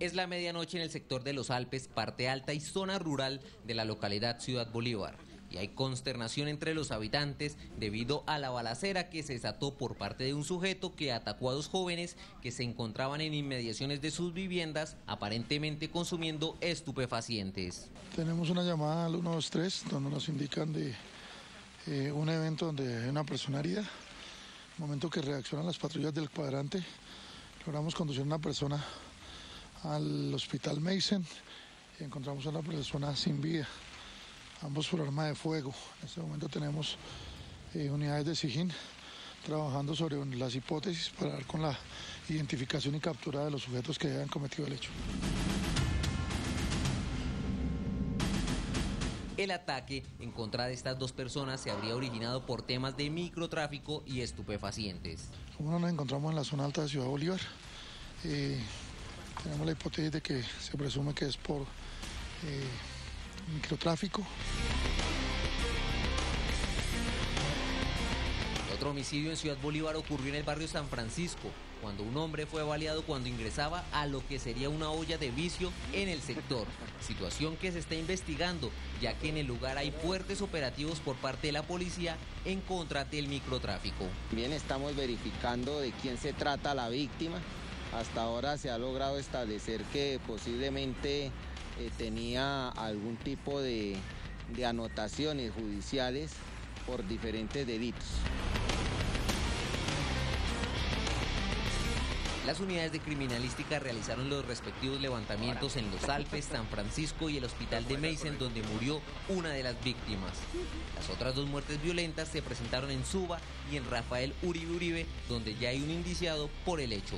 Es la medianoche en el sector de los Alpes, parte alta y zona rural de la localidad Ciudad Bolívar. Y hay consternación entre los habitantes debido a la balacera que se desató por parte de un sujeto que atacó a dos jóvenes que se encontraban en inmediaciones de sus viviendas, aparentemente consumiendo estupefacientes. Tenemos una llamada al 123 donde nos indican de eh, un evento donde hay una persona herida. momento que reaccionan las patrullas del cuadrante, logramos conducir a una persona al hospital Mason y encontramos a una persona sin vida, ambos por arma de fuego. En este momento tenemos eh, unidades de SIGIN trabajando sobre las hipótesis para dar con la identificación y captura de los sujetos que hayan cometido el hecho. El ataque en contra de estas dos personas se habría originado por temas de microtráfico y estupefacientes. Como nos encontramos en la zona alta de Ciudad Bolívar, eh, tenemos la hipótesis de que se presume que es por eh, microtráfico. Otro homicidio en Ciudad Bolívar ocurrió en el barrio San Francisco, cuando un hombre fue baleado cuando ingresaba a lo que sería una olla de vicio en el sector. Situación que se está investigando, ya que en el lugar hay fuertes operativos por parte de la policía en contra del microtráfico. Bien, estamos verificando de quién se trata la víctima. Hasta ahora se ha logrado establecer que posiblemente eh, tenía algún tipo de, anotaciones judiciales por diferentes delitos. Las unidades de criminalística realizaron los respectivos levantamientos en los Alpes, San Francisco y el hospital de Mason, donde murió una de las víctimas. Las otras dos muertes violentas se presentaron en Suba y en Rafael Uribe Uribe, donde ya hay un indiciado por el hecho.